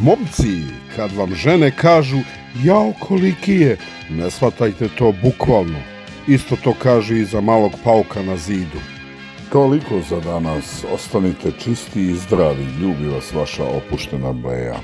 Momci, kad vam žene kažu jao koliki je, ne shvatajte to bukvalno. Isto to kaže i za malog pauka na zidu. Toliko za danas, ostanite čisti i zdravi, ljubi vas vaša opuštena bleja.